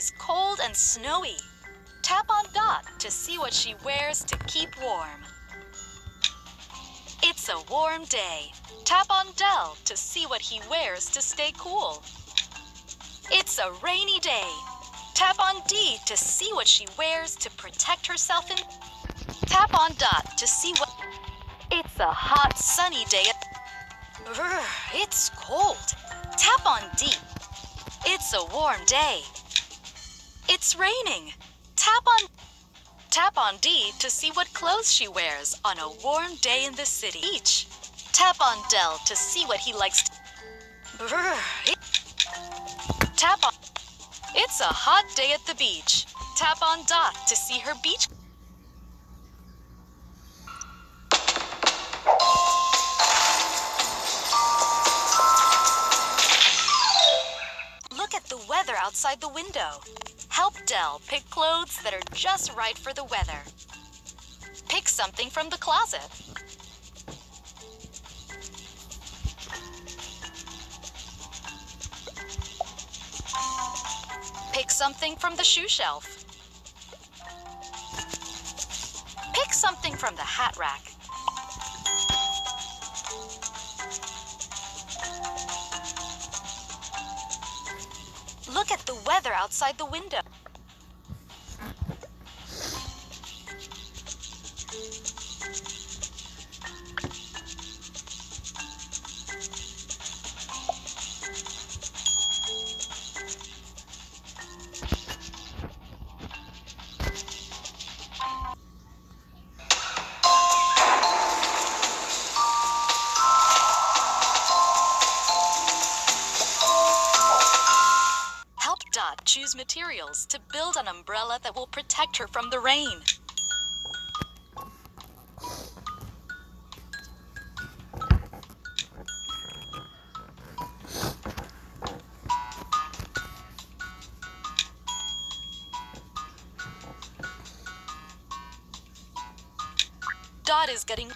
is cold and snowy. Tap on Dot to see what she wears to keep warm. It's a warm day. Tap on Dell to see what he wears to stay cool. It's a rainy day. Tap on D to see what she wears to protect herself and tap on Dot to see what It's a hot sunny day. Brr, it's cold. Tap on D. It's a warm day. It's raining. Tap on Tap on D to see what clothes she wears on a warm day in the city. Each. Tap on Dell to see what he likes. To... Tap on It's a hot day at the beach. Tap on Dot to see her beach. Look at the weather outside the window. Help Dell pick clothes that are just right for the weather. Pick something from the closet. Pick something from the shoe shelf. Pick something from the hat rack. Weather outside the window. Choose materials to build an umbrella that will protect her from the rain. Dot is getting